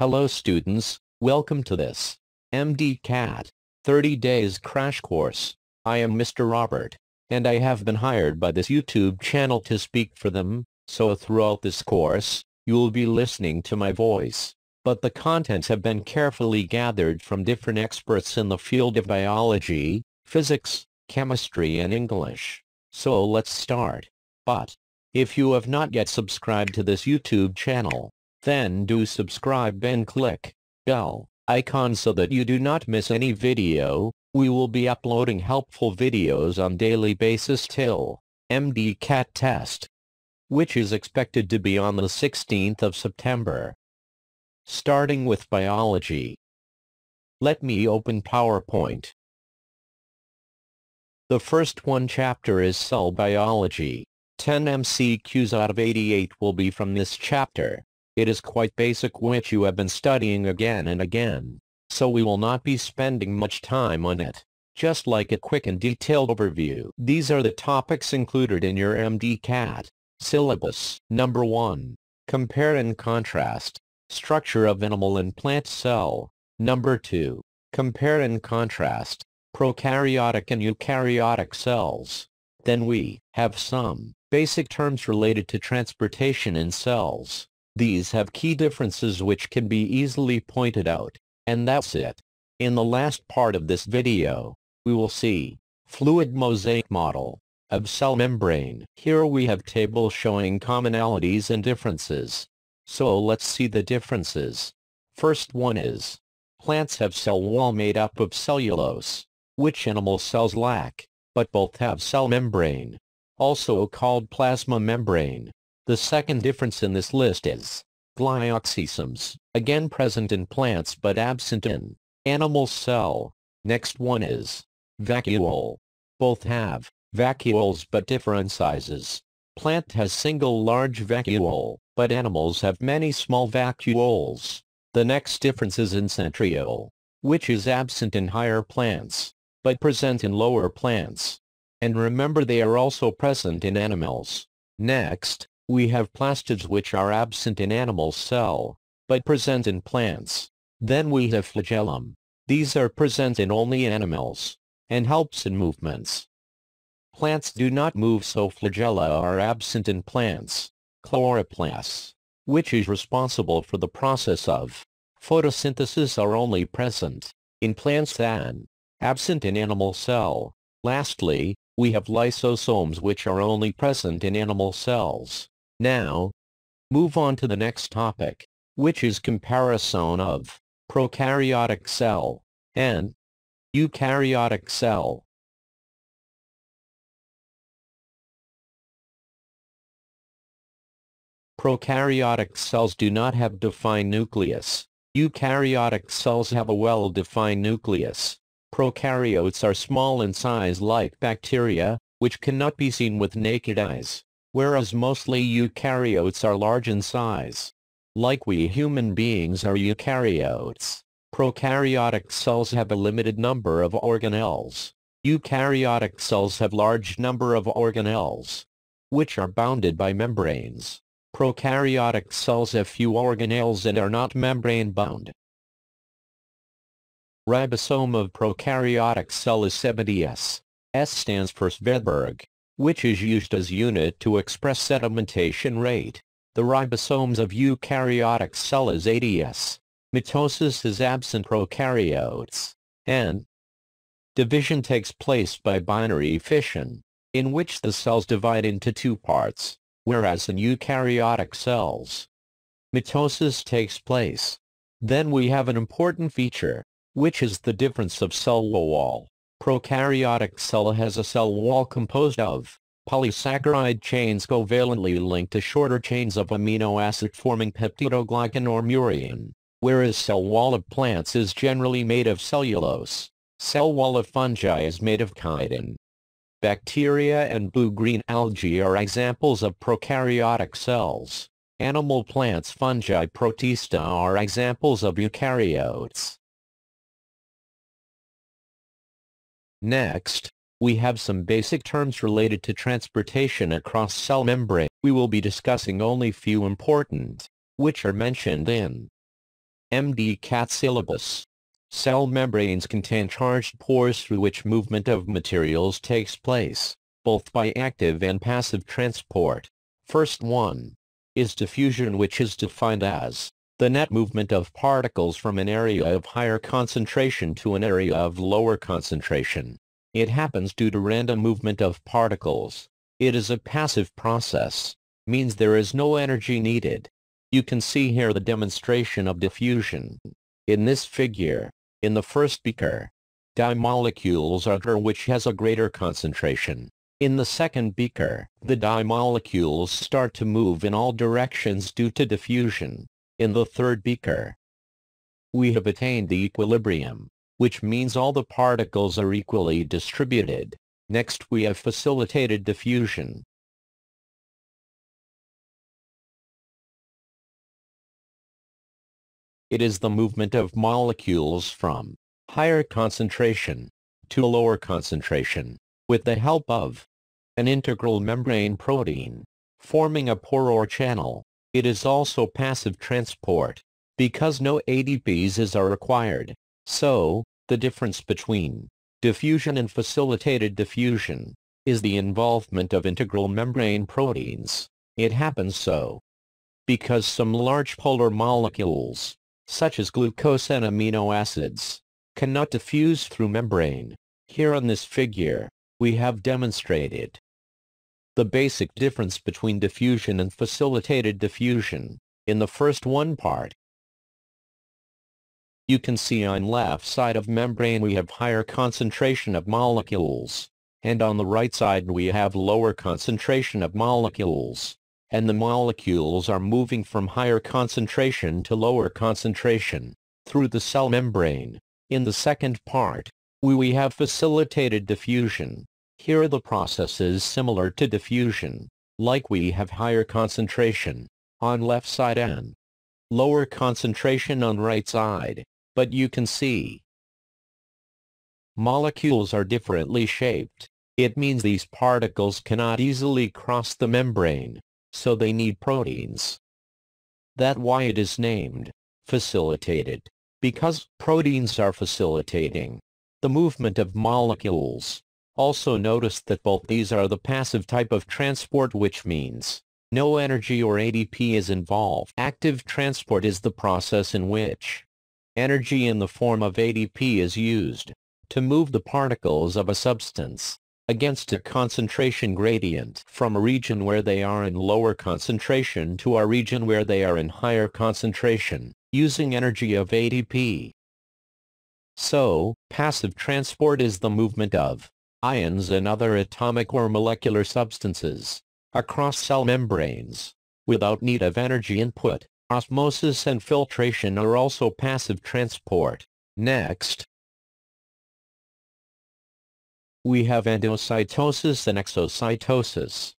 Hello students, welcome to this MDCAT 30 days crash course. I am Mr. Robert, and I have been hired by this YouTube channel to speak for them, so throughout this course, you will be listening to my voice. But the contents have been carefully gathered from different experts in the field of biology, physics, chemistry and English. So let's start. But, if you have not yet subscribed to this YouTube channel, then do subscribe and click bell icon so that you do not miss any video. We will be uploading helpful videos on daily basis till MDCAT test, which is expected to be on the 16th of September. Starting with biology. Let me open PowerPoint. The first one chapter is cell biology. 10 MCQs out of 88 will be from this chapter. It is quite basic which you have been studying again and again, so we will not be spending much time on it. Just like a quick and detailed overview. These are the topics included in your MDCAT syllabus. Number 1. Compare and contrast. Structure of animal and plant cell. Number 2. Compare and contrast. Prokaryotic and eukaryotic cells. Then we have some basic terms related to transportation in cells. These have key differences which can be easily pointed out, and that's it. In the last part of this video, we will see fluid mosaic model of cell membrane. Here we have table showing commonalities and differences. So let's see the differences. First one is, plants have cell wall made up of cellulose, which animal cells lack, but both have cell membrane, also called plasma membrane. The second difference in this list is glyoxysomes, again present in plants but absent in animal cell. Next one is vacuole. Both have vacuoles but different sizes. Plant has single large vacuole, but animals have many small vacuoles. The next difference is in centriole, which is absent in higher plants, but present in lower plants. And remember they are also present in animals. Next, we have plastids which are absent in animal cell, but present in plants. Then we have flagellum. These are present in only animals, and helps in movements. Plants do not move so flagella are absent in plants. Chloroplasts, which is responsible for the process of photosynthesis are only present in plants and absent in animal cell. Lastly, we have lysosomes which are only present in animal cells. Now, move on to the next topic, which is comparison of prokaryotic cell and eukaryotic cell. Prokaryotic cells do not have defined nucleus. Eukaryotic cells have a well-defined nucleus. Prokaryotes are small in size like bacteria, which cannot be seen with naked eyes whereas mostly eukaryotes are large in size. Like we human beings are eukaryotes, prokaryotic cells have a limited number of organelles. Eukaryotic cells have large number of organelles, which are bounded by membranes. Prokaryotic cells have few organelles and are not membrane-bound. Ribosome of prokaryotic cell is 70S. S stands for Svedberg which is used as unit to express sedimentation rate. The ribosomes of eukaryotic cell is 80S. Mitosis is absent prokaryotes. And division takes place by binary fission, in which the cells divide into two parts, whereas in eukaryotic cells, mitosis takes place. Then we have an important feature, which is the difference of cell wall. Prokaryotic cell has a cell wall composed of polysaccharide chains covalently linked to shorter chains of amino acid forming peptidoglycan or murein, whereas cell wall of plants is generally made of cellulose. Cell wall of fungi is made of chitin. Bacteria and blue-green algae are examples of prokaryotic cells. Animal plants fungi protista are examples of eukaryotes. Next, we have some basic terms related to transportation across cell membrane. We will be discussing only few important, which are mentioned in MDCAT syllabus. Cell membranes contain charged pores through which movement of materials takes place, both by active and passive transport. First one is diffusion which is defined as the net movement of particles from an area of higher concentration to an area of lower concentration. It happens due to random movement of particles. It is a passive process, means there is no energy needed. You can see here the demonstration of diffusion. In this figure, in the first beaker, dye molecules are which has a greater concentration. In the second beaker, the dye molecules start to move in all directions due to diffusion in the third beaker. We have attained the equilibrium, which means all the particles are equally distributed. Next we have facilitated diffusion. It is the movement of molecules from higher concentration to lower concentration, with the help of an integral membrane protein, forming a pore or channel. It is also passive transport, because no ADPs are required. So, the difference between diffusion and facilitated diffusion is the involvement of integral membrane proteins. It happens so because some large polar molecules, such as glucose and amino acids, cannot diffuse through membrane. Here on this figure, we have demonstrated the basic difference between diffusion and facilitated diffusion. In the first one part, you can see on left side of membrane we have higher concentration of molecules, and on the right side we have lower concentration of molecules, and the molecules are moving from higher concentration to lower concentration, through the cell membrane. In the second part, we, have facilitated diffusion, here the process is similar to diffusion, like we have higher concentration on left side and lower concentration on right side, but you can see molecules are differently shaped. It means these particles cannot easily cross the membrane, so they need proteins. That why it is named facilitated, because proteins are facilitating the movement of molecules. Also notice that both these are the passive type of transport which means no energy or ADP is involved. Active transport is the process in which energy in the form of ADP is used to move the particles of a substance against a concentration gradient from a region where they are in lower concentration to a region where they are in higher concentration, using energy of ADP. So, passive transport is the movement of ions and other atomic or molecular substances, across cell membranes, without need of energy input. Osmosis and filtration are also passive transport. Next, we have endocytosis and exocytosis.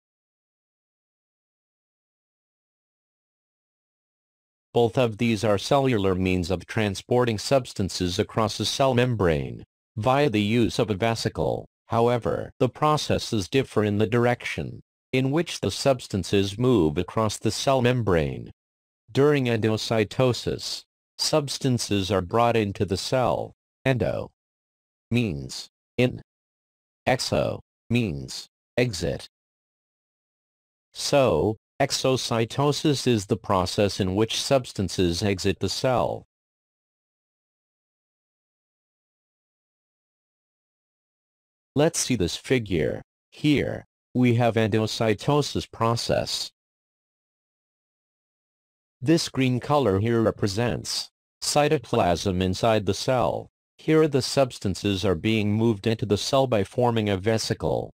Both of these are cellular means of transporting substances across a cell membrane, via the use of a vesicle. However, the processes differ in the direction in which the substances move across the cell membrane. During endocytosis, substances are brought into the cell. Endo means in. Exo means exit. So, exocytosis is the process in which substances exit the cell. Let's see this figure. Here, we have endocytosis process. This green color here represents cytoplasm inside the cell. Here the substances are being moved into the cell by forming a vesicle.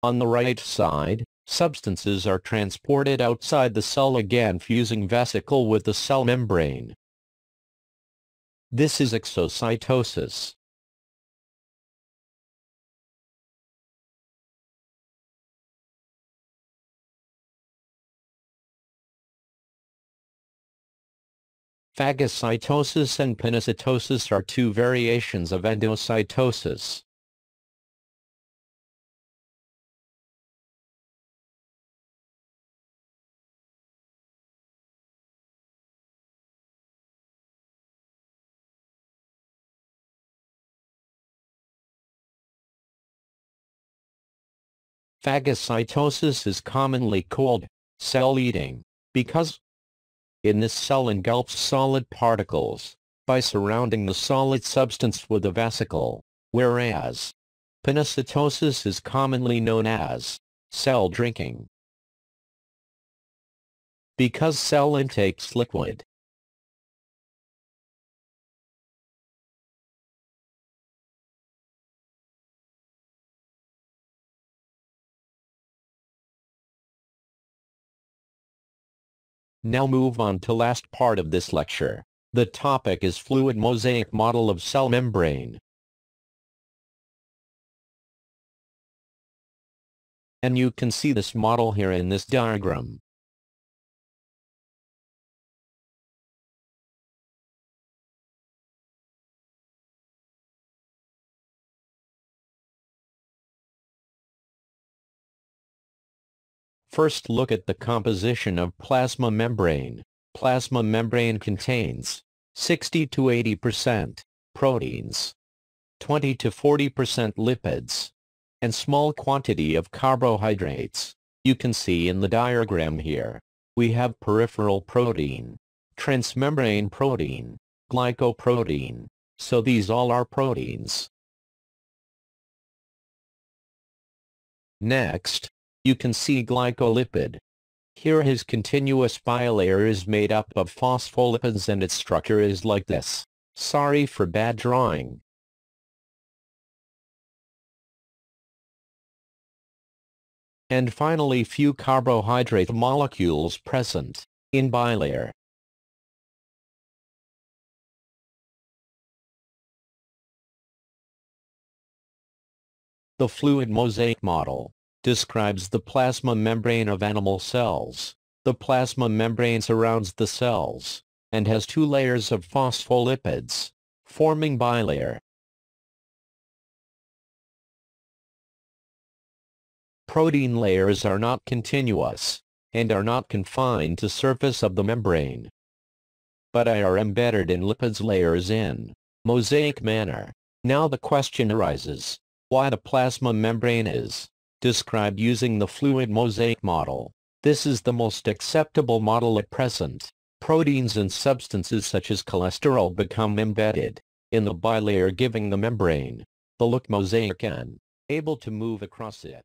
On the right side, substances are transported outside the cell again fusing vesicle with the cell membrane. This is exocytosis. Phagocytosis and pinocytosis are two variations of endocytosis. Phagocytosis is commonly called cell eating because in this cell engulfs solid particles by surrounding the solid substance with a vesicle, whereas pinocytosis is commonly known as cell drinking. Because cell intakes liquid, Now move on to last part of this lecture. The topic is fluid mosaic model of cell membrane. And you can see this model here in this diagram. First look at the composition of plasma membrane. Plasma membrane contains 60 to 80% proteins, 20 to 40% lipids, and small quantity of carbohydrates. You can see in the diagram here. We have peripheral protein, transmembrane protein, glycoprotein, so these all are proteins. Next, you can see glycolipid. Here his continuous bilayer is made up of phospholipids and its structure is like this. Sorry for bad drawing. And finally few carbohydrate molecules present in bilayer. The fluid mosaic model describes the plasma membrane of animal cells. The plasma membrane surrounds the cells, and has two layers of phospholipids, forming bilayer. Protein layers are not continuous, and are not confined to surface of the membrane, but are embedded in lipids layers in mosaic manner. Now the question arises, why the plasma membrane is described using the fluid mosaic model. This is the most acceptable model at present. Proteins and substances such as cholesterol become embedded in the bilayer giving the membrane the look mosaic and able to move across it.